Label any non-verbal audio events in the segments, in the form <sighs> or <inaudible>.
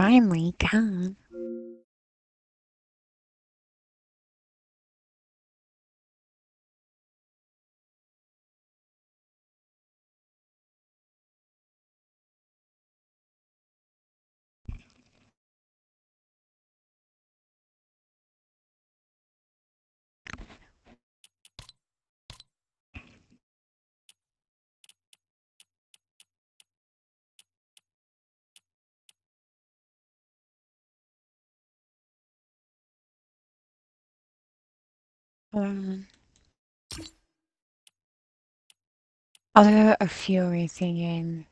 finally gone. Um, I'll do a Fury thing in.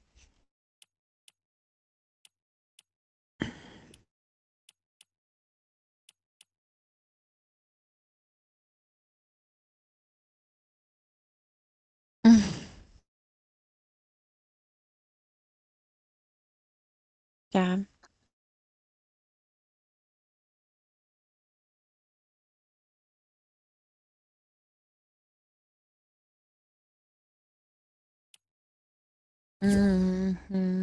<sighs> yeah. Mm-hmm.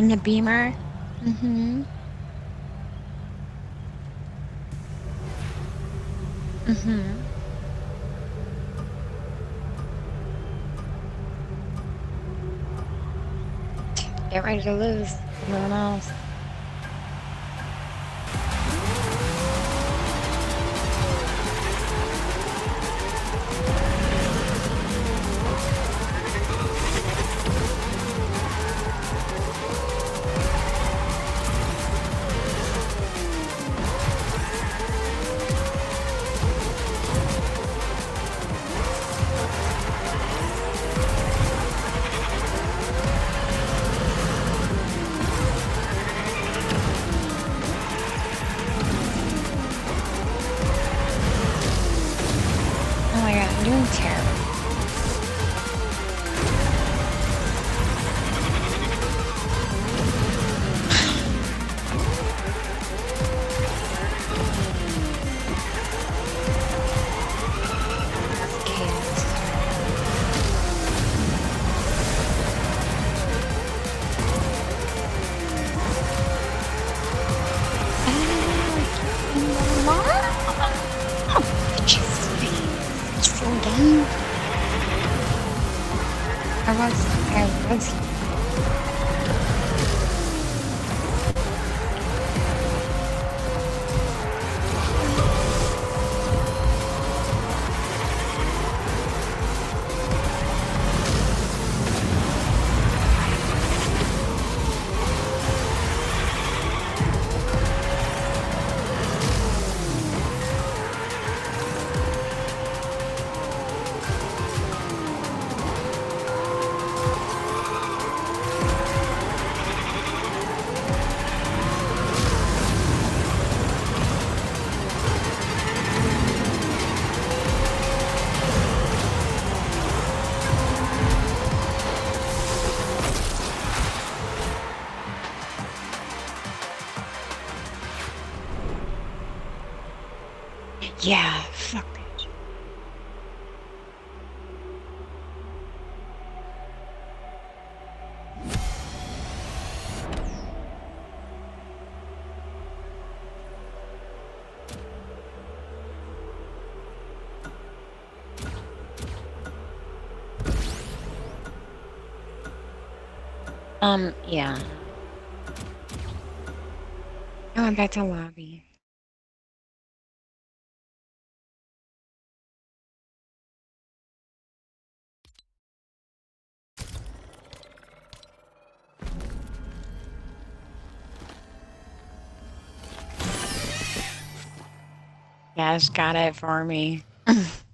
In the beamer. Mm-hmm. Mm-hmm. Get ready to lose. Everyone else. Um, yeah. I went back to lobby. Guys, got it for me. <laughs>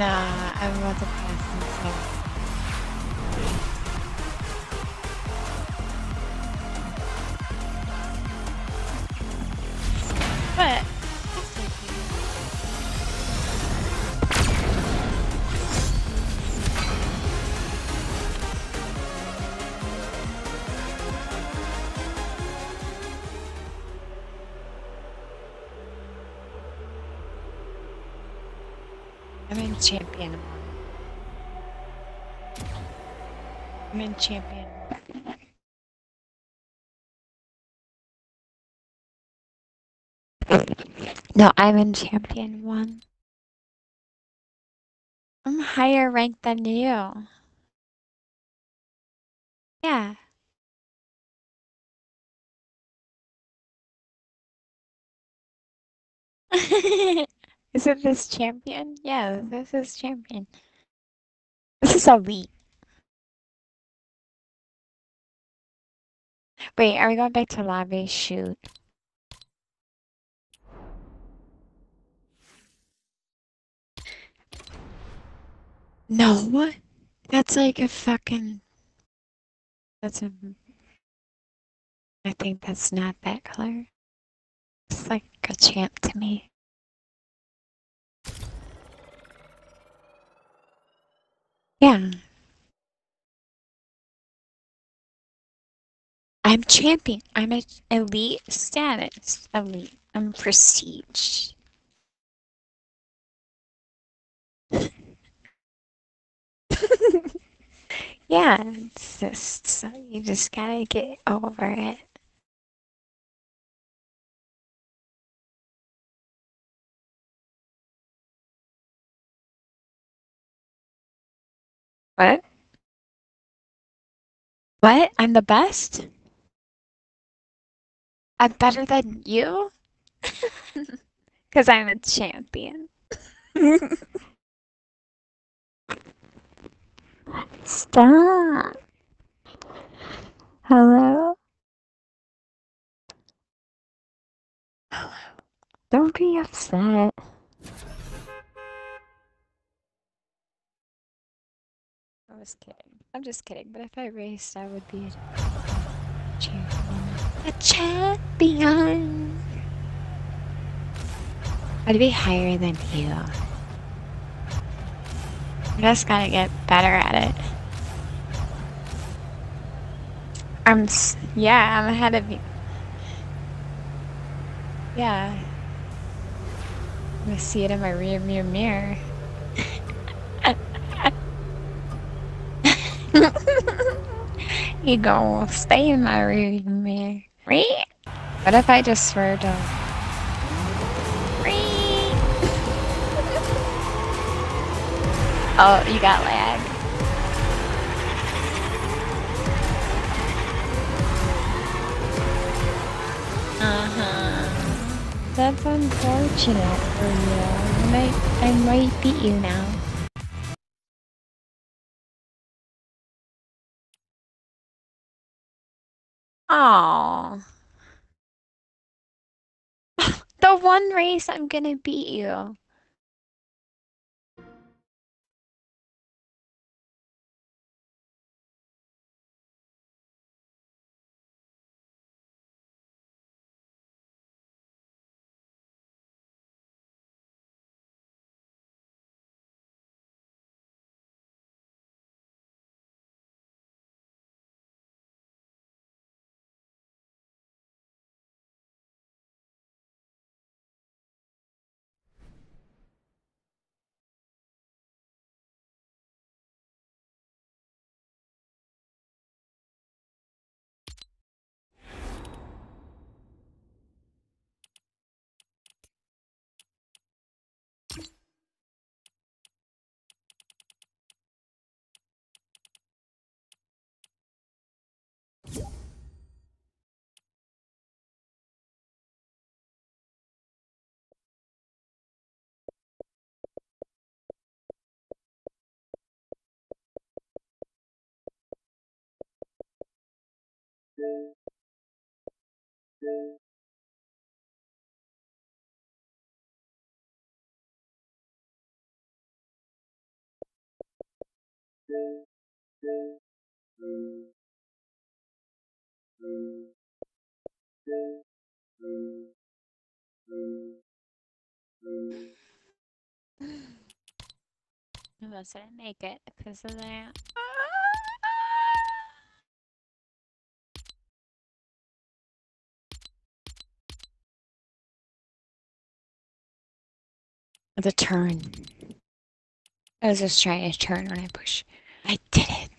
and uh, I'm about to No, I'm in champion one. I'm higher ranked than you. Yeah. <laughs> Is it this champion? Yeah, this is champion. This is elite. Wait, are we going back to lobby? Shoot. No, what? that's like a fucking. That's a. I think that's not that color. It's like a champ to me. Yeah. I'm champion. I'm a elite status. Elite. I'm prestige. <laughs> yeah, it's just so you just gotta get over it. What? What? I'm the best? I'm better than you? <laughs> Because I'm a champion. <laughs> Stop. Hello? Hello. Don't be upset. I was kidding. I'm just kidding, but if I raced, I would be a champion. A champion! I'd be higher than you. I just gotta get better at it. I'm, yeah, I'm ahead of you. Yeah. I'm gonna see it in my rear mirror mirror. you gonna stay in my rear mirror. Right? <laughs> What if I just swerved off? Oh, you got lag. Uh-huh. That's unfortunate for you. I might, I might beat you now. Oh. <laughs> The one race I'm gonna beat you. Unless I didn't make it because of that. The turn. I was just trying to turn when I push. I did it.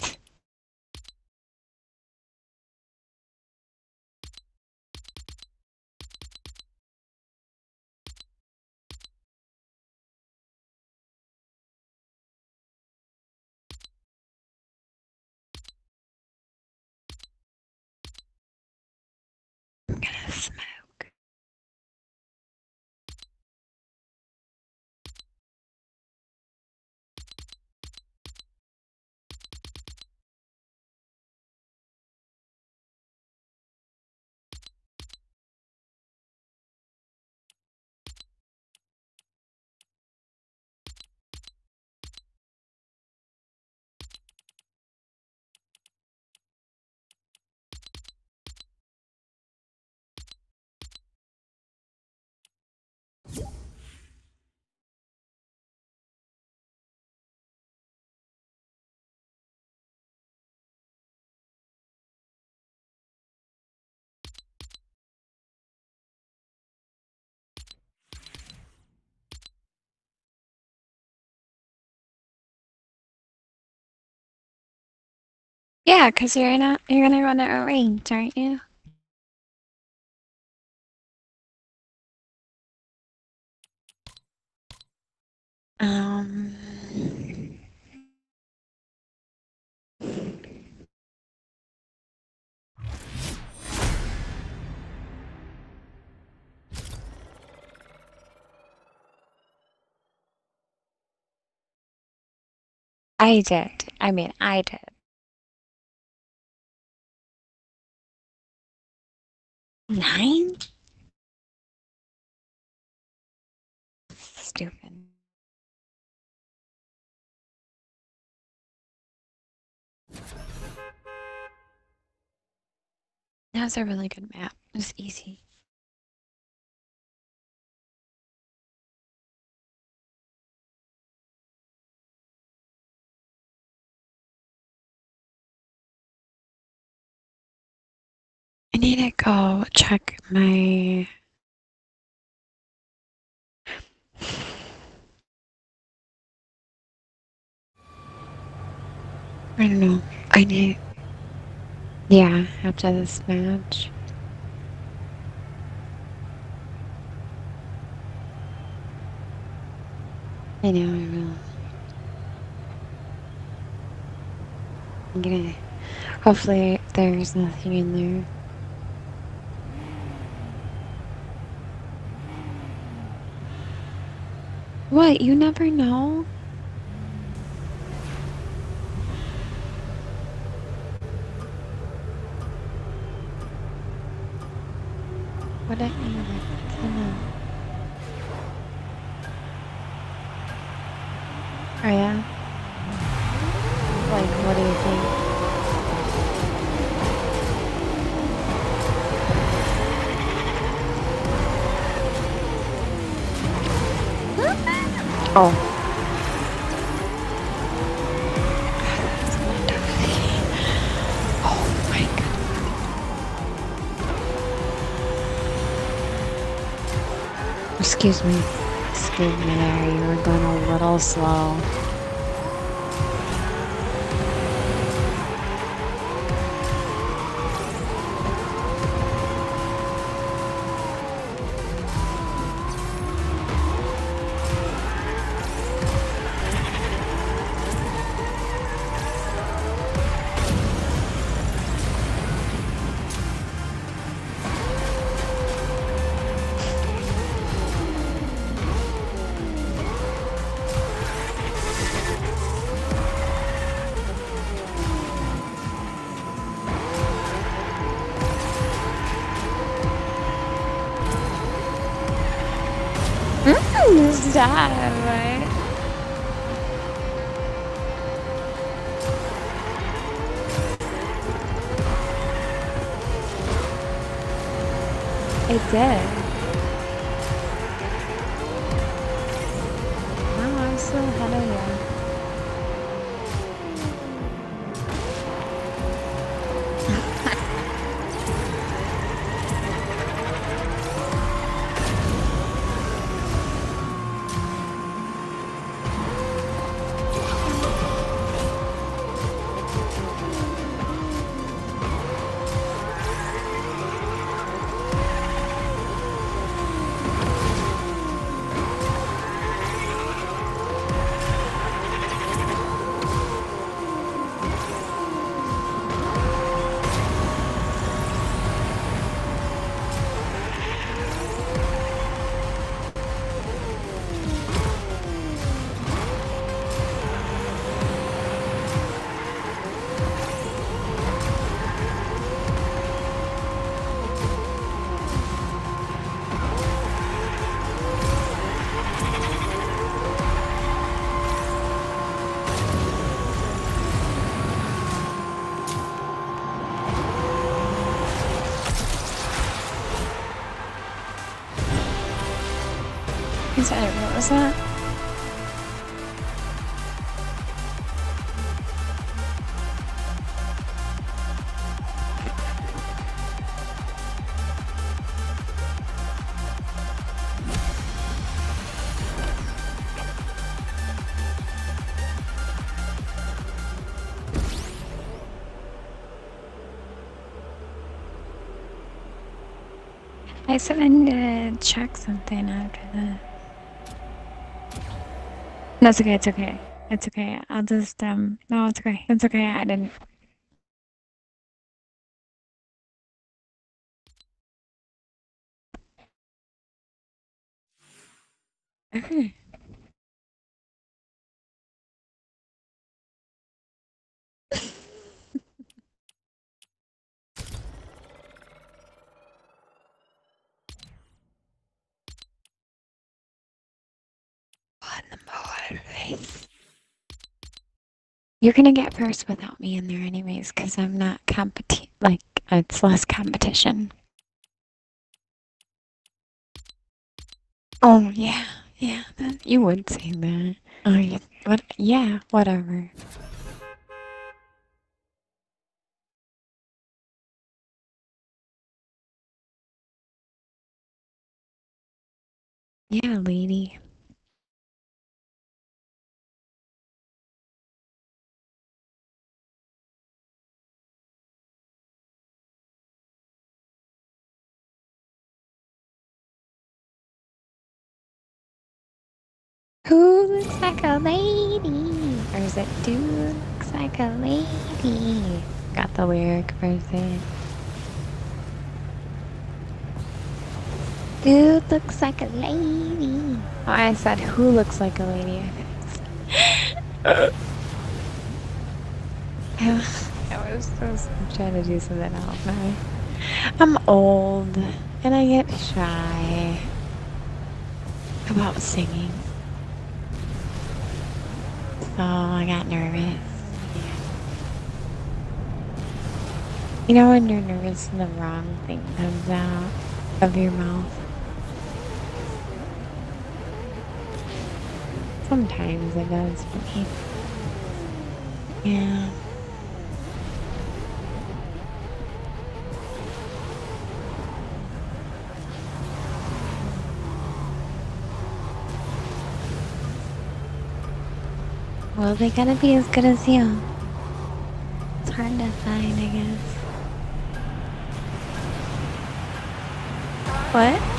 Yeah, because you're not you're gonna run a range, aren't you? Um I did. I mean I did. Nine? Stupid. That's a really good map. It's easy. Need to go check my I don't know. I need Yeah, after this match. I know I will. I'm gonna hopefully there's nothing in there. What? You never know? Excuse me. Excuse me there, you were going a little slow. <laughs> Stop, right? It did. Was that? I I need to check something after that. It's okay, it's okay. It's okay. I'll just, um, no, it's okay. It's okay. I didn't. Okay. You're gonna get first without me in there anyways, because I'm not competi- like, it's less competition. Oh, yeah, yeah, that, you would say that. Oh, yeah, what, yeah, whatever. Yeah, lady. Who looks like a lady? Or is it dude looks like a lady? Got the lyric version. Dude looks like a lady. Oh, I said who looks like a lady. <laughs> I was just trying to do something else. I'm old and I get shy about singing. So I got nervous. You know when you're nervous and the wrong thing comes out of your mouth? Sometimes it does me. Yeah. Well, they gotta be as good as you. It's hard to find, I guess. What?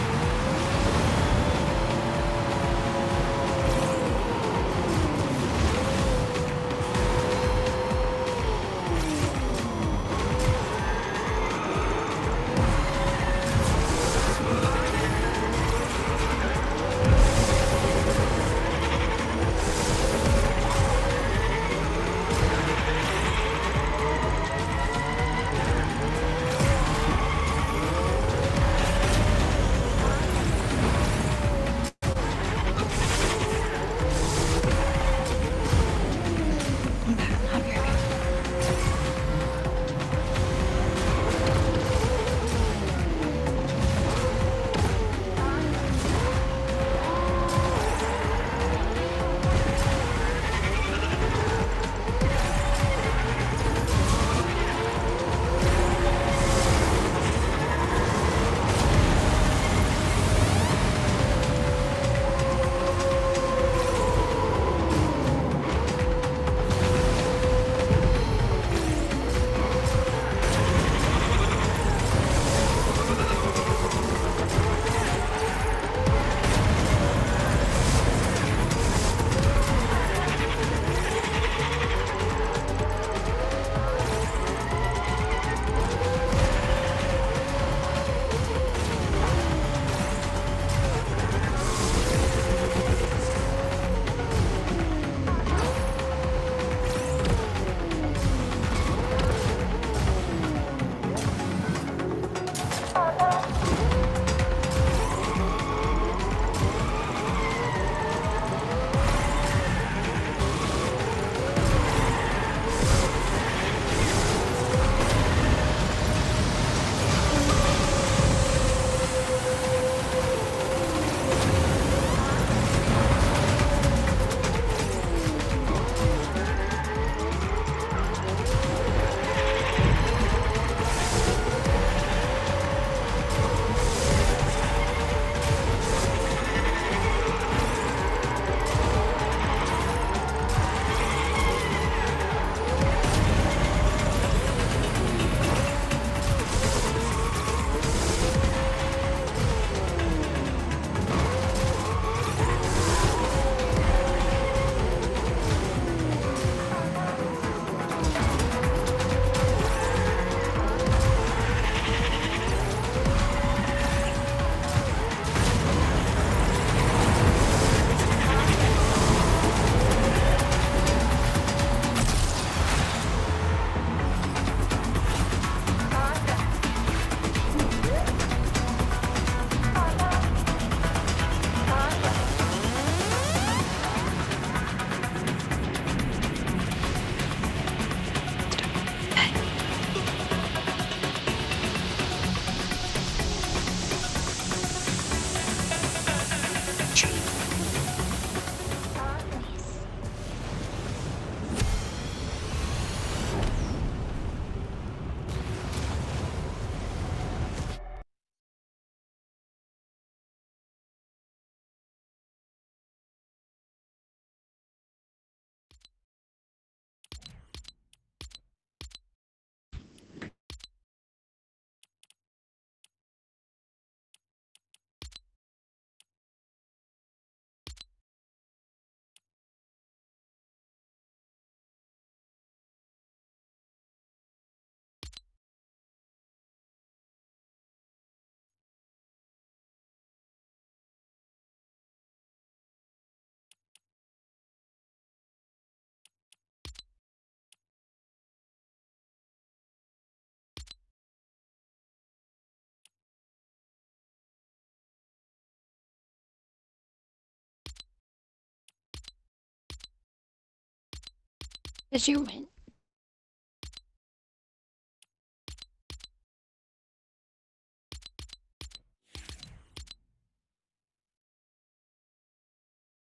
Did you win?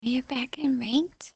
Are you back in ranked?